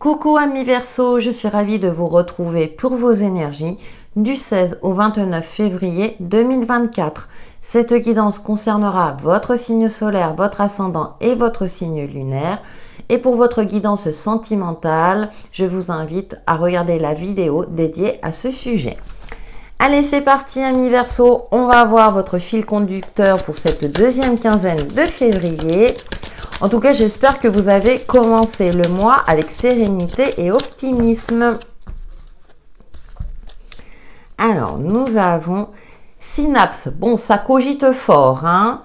Coucou amis Verseau, je suis ravie de vous retrouver pour vos énergies du 16 au 29 février 2024. Cette guidance concernera votre signe solaire, votre ascendant et votre signe lunaire. Et pour votre guidance sentimentale, je vous invite à regarder la vidéo dédiée à ce sujet. Allez, c'est parti, amis Verseau. On va voir votre fil conducteur pour cette deuxième quinzaine de février. En tout cas, j'espère que vous avez commencé le mois avec sérénité et optimisme. Alors, nous avons synapse. Bon, ça cogite fort, hein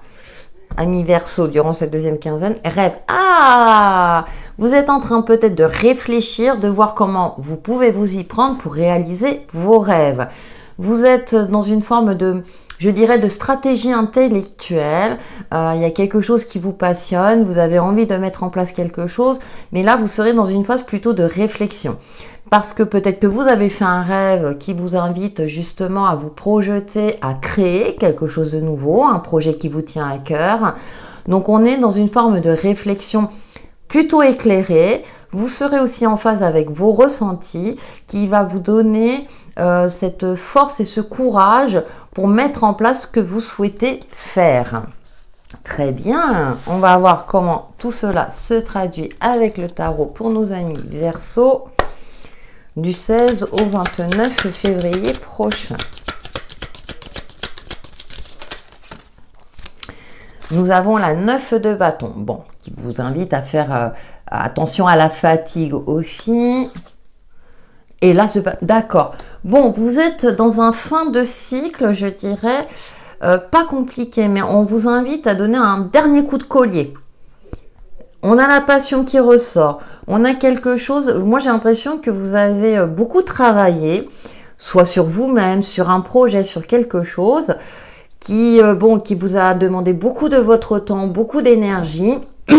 Ami Verseau, durant cette deuxième quinzaine, rêve. Ah Vous êtes en train peut-être de réfléchir, de voir comment vous pouvez vous y prendre pour réaliser vos rêves. Vous êtes dans une forme de je dirais, de stratégie intellectuelle. Euh, il y a quelque chose qui vous passionne, vous avez envie de mettre en place quelque chose, mais là, vous serez dans une phase plutôt de réflexion. Parce que peut-être que vous avez fait un rêve qui vous invite justement à vous projeter, à créer quelque chose de nouveau, un projet qui vous tient à cœur. Donc on est dans une forme de réflexion plutôt éclairée. Vous serez aussi en phase avec vos ressentis qui va vous donner euh, cette force et ce courage pour mettre en place ce que vous souhaitez faire. Très bien, on va voir comment tout cela se traduit avec le tarot pour nos amis Verseau du 16 au 29 février prochain. Nous avons la 9 de bâton, bon, qui vous invite à faire euh, attention à la fatigue aussi. Et là, d'accord. Bon, vous êtes dans un fin de cycle, je dirais, euh, pas compliqué, mais on vous invite à donner un dernier coup de collier. On a la passion qui ressort. On a quelque chose. Moi, j'ai l'impression que vous avez euh, beaucoup travaillé, soit sur vous-même, sur un projet, sur quelque chose qui, bon, qui vous a demandé beaucoup de votre temps, beaucoup d'énergie.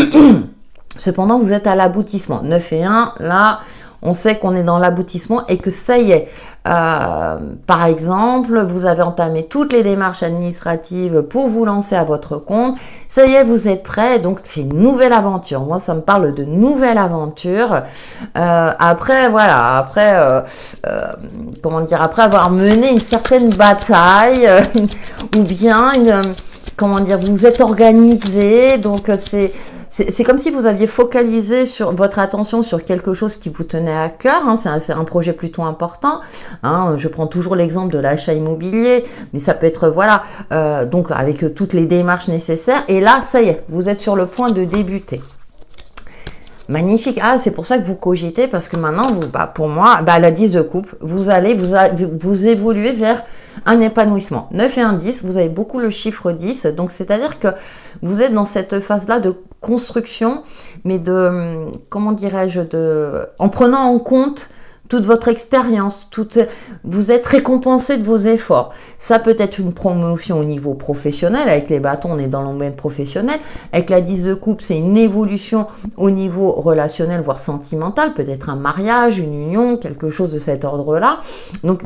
Cependant, vous êtes à l'aboutissement. 9 et 1, là, on sait qu'on est dans l'aboutissement et que ça y est. Euh, par exemple, vous avez entamé toutes les démarches administratives pour vous lancer à votre compte. Ça y est, vous êtes prêt. Donc, c'est une nouvelle aventure. Moi, ça me parle de nouvelle aventure. Euh, après, voilà, après, euh, comment dire, après avoir mené une certaine bataille ou bien, comment dire, vous êtes organisé. Donc, c'est c'est comme si vous aviez focalisé votre attention sur quelque chose qui vous tenait à cœur. Hein. c'est un, projet plutôt important. Hein. je prends toujours l'exemple de l'achat immobilier, mais ça peut être voilà, euh, donc avec toutes les démarches nécessaires. Et là, ça y est, vous êtes sur le point de débuter. Magnifique. Ah, c'est pour ça que vous cogitez, parce que maintenant, bah, pour moi, bah, la 10 de coupe, vous allez vous, évoluer vers un épanouissement. 9 et 1 10, vous avez beaucoup le chiffre 10. Donc, c'est-à-dire que vous êtes dans cette phase-là de construction, mais de, comment dirais-je, de, en prenant en compte toute votre expérience, vous êtes récompensé de vos efforts. Ça peut être une promotion au niveau professionnel, avec les bâtons, on est dans le professionnel. Avec la 10 de coupe, c'est une évolution au niveau relationnel, voire sentimental, peut-être un mariage, une union, quelque chose de cet ordre-là.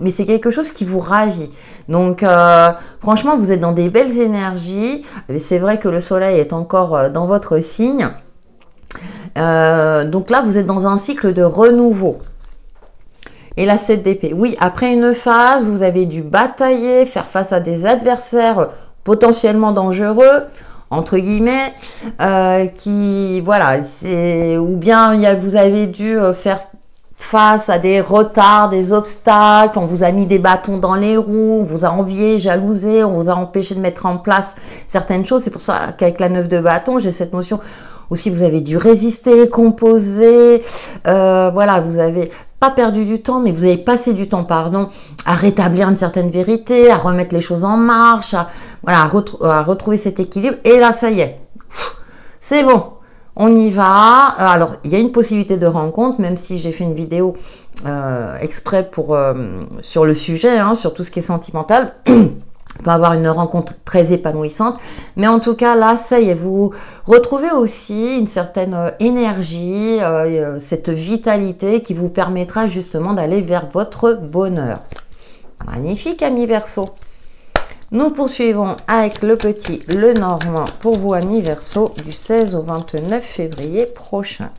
Mais c'est quelque chose qui vous ravit. Donc, euh, franchement, vous êtes dans des belles énergies. C'est vrai que le soleil est encore euh, dans votre signe. Euh, donc là, vous êtes dans un cycle de renouveau. Et la 7 d'épée. Oui, après une phase, vous avez dû batailler, faire face à des adversaires potentiellement dangereux, entre guillemets, qui, voilà, ou bien vous avez dû faire face à des retards, des obstacles, on vous a mis des bâtons dans les roues, on vous a envié, jalousé, on vous a empêché de mettre en place certaines choses. C'est pour ça qu'avec la neuf de bâton, j'ai cette notion aussi, vous avez dû résister, composer, euh, voilà, vous avez pas perdu du temps, mais vous avez passé du temps, pardon, à rétablir une certaine vérité, à remettre les choses en marche, à, voilà, à retrouver cet équilibre. Et là, ça y est, c'est bon, on y va. Euh, alors, il y a une possibilité de rencontre, même si j'ai fait une vidéo euh, exprès pour, euh, sur le sujet, hein, sur tout ce qui est sentimental. Peut avoir une rencontre très épanouissante. Mais en tout cas, là, ça y est, vous retrouvez aussi une certaine énergie, cette vitalité qui vous permettra justement d'aller vers votre bonheur. Magnifique, ami Verseau. Nous poursuivons avec le petit Le Normand pour vous, amis Verseau, du 16 au 29 février prochain.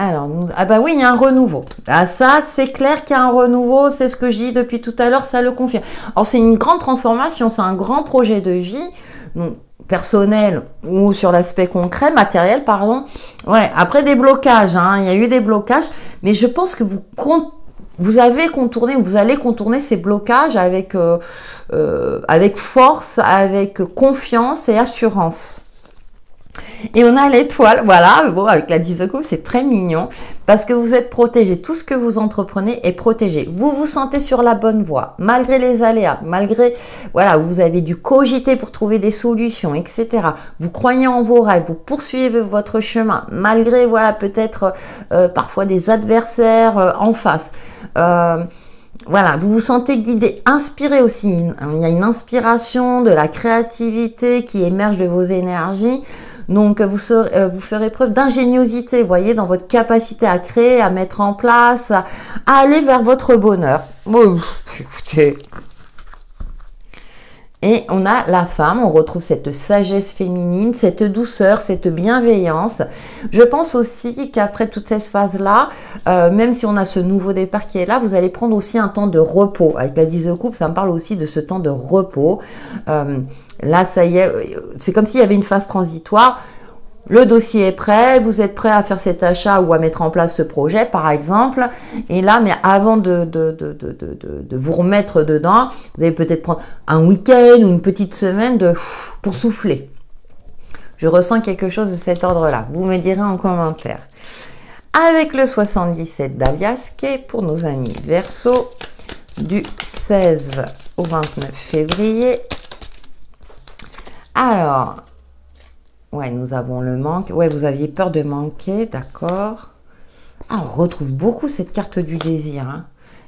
Alors, ah bah oui, il y a un renouveau. Ah ça, c'est clair qu'il y a un renouveau, c'est ce que je dis depuis tout à l'heure, ça le confirme. Alors, c'est une grande transformation, c'est un grand projet de vie, personnel ou sur l'aspect concret, matériel, pardon. Ouais, après des blocages, hein, il y a eu des blocages, mais je pense que vous avez contourné, vous allez contourner ces blocages avec, euh, euh, avec force, avec confiance et assurance. Et on a l'étoile, voilà, bon, avec la 10 c'est très mignon parce que vous êtes protégé. Tout ce que vous entreprenez est protégé. Vous vous sentez sur la bonne voie, malgré les aléas, malgré, voilà, vous avez dû cogiter pour trouver des solutions, etc. Vous croyez en vos rêves, vous poursuivez votre chemin, malgré, voilà, peut-être euh, parfois des adversaires euh, en face. Euh, voilà, vous vous sentez guidé, inspiré aussi. Il y a une inspiration de la créativité qui émerge de vos énergies. Donc, vous, euh, vous ferez preuve d'ingéniosité, voyez, dans votre capacité à créer, à mettre en place, à, aller vers votre bonheur. écoutez, et on a la femme, on retrouve cette sagesse féminine, cette douceur, cette bienveillance. Je pense aussi qu'après toute cette phase-là, euh, même si on a ce nouveau départ qui est là, vous allez prendre aussi un temps de repos. Avec la 10 de coupe, ça me parle aussi de ce temps de repos. Euh, Là, ça y est, c'est comme s'il y avait une phase transitoire. Le dossier est prêt, vous êtes prêt à faire cet achat ou à mettre en place ce projet, par exemple. Et là, mais avant de, vous remettre dedans, vous allez peut-être prendre un week-end ou une petite semaine pour souffler. Je ressens quelque chose de cet ordre-là. Vous me direz en commentaire. Avec le 77 d'Alias, qui est pour nos amis Verseau, du 16 au 29 février alors, ouais, nous avons le manque. Ouais, vous aviez peur de manquer, d'accord. Ah, on retrouve beaucoup cette carte du désir. Hein.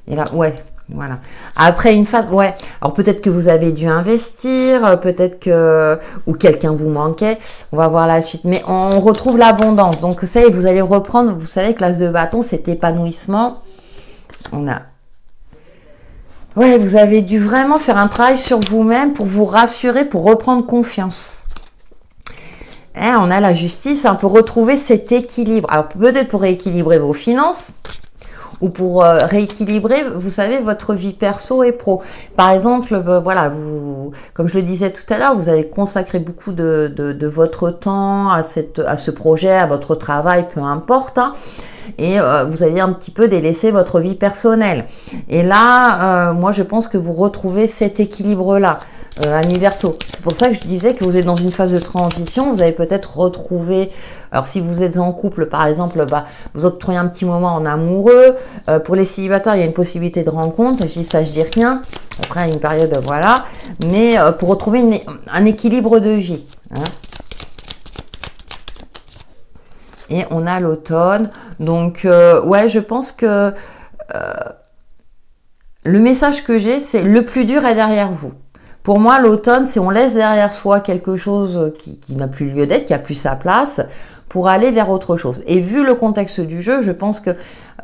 Et là, ouais, voilà. Après une phase, ouais. Alors peut-être que vous avez dû investir, peut-être que ou quelqu'un vous manquait. On va voir la suite. Mais on retrouve l'abondance. Donc ça, vous allez reprendre. Vous savez que l'as de bâton, c'est épanouissement. On a Ouais, vous avez dû vraiment faire un travail sur vous-même pour vous rassurer, pour reprendre confiance. Hein, on a la justice, on peut retrouver cet équilibre. Alors peut-être pour rééquilibrer vos finances ou pour euh, rééquilibrer, vous savez, votre vie perso et pro. Par exemple, bah, voilà, vous, comme je le disais tout à l'heure, vous avez consacré beaucoup de, de, votre temps à, cette, à ce projet, à votre travail, peu importe. Hein et euh, vous aviez un petit peu délaissé votre vie personnelle. Et là, euh, moi, je pense que vous retrouvez cet équilibre-là. Euh. C'est pour ça que je disais que vous êtes dans une phase de transition. Vous avez peut-être retrouvé, alors si vous êtes en couple par exemple, bah, vous octroyez un petit moment en amoureux. Euh, pour les célibataires, il y a une possibilité de rencontre. Je dis ça, je dis rien. Après, une période, voilà. Mais pour retrouver un équilibre de vie. Hein. Et on a l'automne. Donc, euh, ouais, je pense que euh, le message que j'ai, c'est le plus dur est derrière vous. Pour moi, l'automne, c'est on laisse derrière soi quelque chose qui, n'a plus lieu d'être, qui a plus sa place, pour aller vers autre chose. Et vu le contexte du jeu, je pense que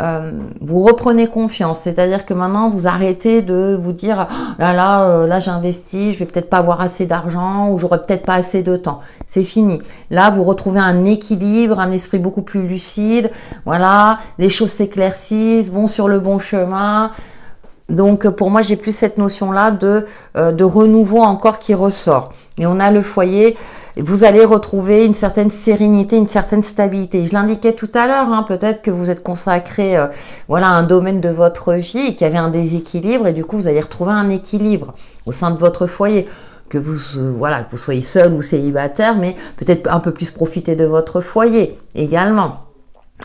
euh, vous reprenez confiance. C'est-à-dire que maintenant, vous arrêtez de vous dire oh là là, euh, là j'investis, je vais peut-être pas avoir assez d'argent ou j'aurai peut-être pas assez de temps. C'est fini. Là, vous retrouvez un équilibre, un esprit beaucoup plus lucide. Voilà, les choses s'éclaircissent, vont sur le bon chemin. Donc pour moi, j'ai plus cette notion-là de, euh, de renouveau encore qui ressort. Et on a le foyer vous allez retrouver une certaine sérénité, une certaine stabilité. Je l'indiquais tout à l'heure, hein, peut-être que vous êtes consacré euh, voilà, à un domaine de votre vie et qu'il y avait un déséquilibre et du coup vous allez retrouver un équilibre au sein de votre foyer. Que vous, euh, voilà, que vous soyez seul ou célibataire, mais peut-être un peu plus profiter de votre foyer également.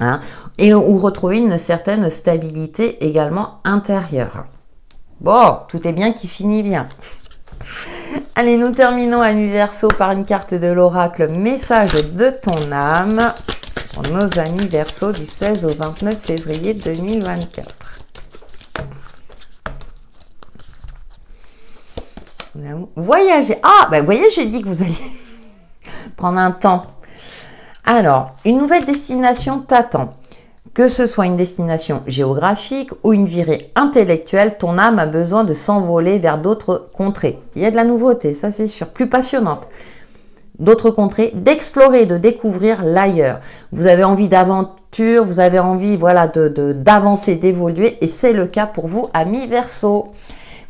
Hein, et ou retrouver une certaine stabilité également intérieure. Bon, tout est bien qui finit bien. Allez, nous terminons à Verseau par une carte de l'oracle Message de ton âme pour nos amis Verseau du 16 au 29 février 2024. Voyager. Ah, ben voyez, j'ai dit que vous alliez prendre un temps. Alors, une nouvelle destination t'attend. Que ce soit une destination géographique ou une virée intellectuelle, ton âme a besoin de s'envoler vers d'autres contrées. Il y a de la nouveauté, ça c'est sûr, plus passionnante. D'autres contrées, d'explorer, de découvrir l'ailleurs. Vous avez envie rupture, vous avez envie voilà, d'avancer, de, d'évoluer et c'est le cas pour vous, amis Verseau.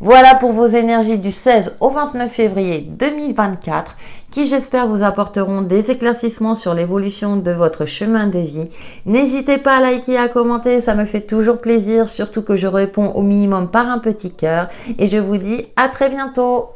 Voilà pour vos énergies du 16 au 29 février 2024 qui j'espère vous apporteront des éclaircissements sur l'évolution de votre chemin de vie. N'hésitez pas à liker, à commenter, ça me fait toujours plaisir, surtout que je réponds au minimum par un petit cœur. Et je vous dis à très bientôt